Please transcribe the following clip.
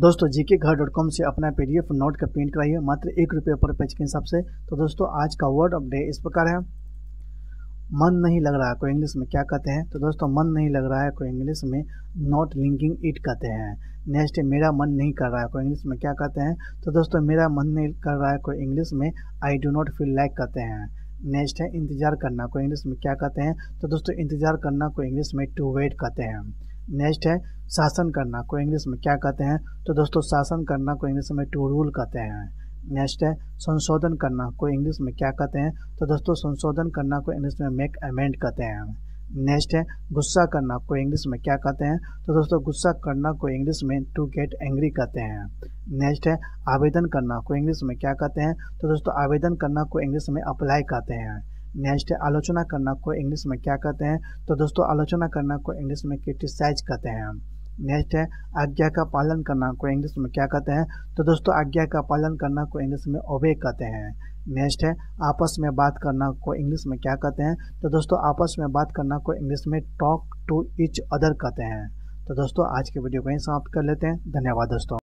दोस्तों जीके घर dot com से अपना पीडीएफ नोट का प्रिंट कराइए, मात्र एक रुपये पर पेज के हिसाब से। तो दोस्तों, आज का वर्ड ऑफ़ डे इस प्रकार है। मन नहीं लग रहा है कोई इंग्लिश में, क्या कहते हैं? तो दोस्तों, मन नहीं लग रहा है कोई इंग्लिश में नॉट लिंकिंग इट कहते हैं। नेक्स्ट मेरा मन नहीं कर रहा है कोई इंग्लिश में, क्या कहते हैं? तो दोस्तों, मेरा मन नहीं कर रहा है कोई इंग्लिश में I do not feel like कहते हैं। नेक्स्ट है, इंतज़ार करना को इंग्लिश में, क्या कहते हैं? तो दोस्तों, इंतज़ार करना को इंग्लिश में टू वेट कहते हैं। नेक्स्ट है, शासन करना, को इंग्लिश में क्या कहते हैं? तो दोस्तों, शासन करना को इंग्लिश में टू रूल कहते हैं। नेक्स्ट है, संशोधन करना को इंग्लिश में क्या कहते हैं? तो दोस्तों, संशोधन करना को इंग्लिश में मेक अमेंड कहते हैं। नेक्स्ट है, गुस्सा करना को इंग्लिश में क्या कहते हैं? तो दोस्तों, गुस्सा करना को इंग्लिश में टू गेट एंग्री कहते हैं। नेक्स्ट है, आवेदन करना को इंग्लिश में क्या कहते हैं? तो दोस्तों, आवेदन करना को इंग्लिश में अप्लाई कहते हैं। नेक्स्ट है आलोचना करना को इंग्लिश में क्या कहते हैं? तो दोस्तों, आलोचना करना को इंग्लिश में क्रिटिसाइज कहते हैं। नेक्स्ट है, आज्ञा का पालन करना को इंग्लिश में क्या कहते हैं? तो दोस्तों, आज्ञा का पालन करना को इंग्लिश में ओबे कहते हैं। नेक्स्ट है, आपस में बात करना को इंग्लिश में क्या कहते हैं? तो दोस्तों, आपस में बात करना को इंग्लिश में टॉक टू इच अदर कहते हैं। तो दोस्तों, आज के वीडियो को यहीं समाप्त कर लेते हैं। धन्यवाद दोस्तों।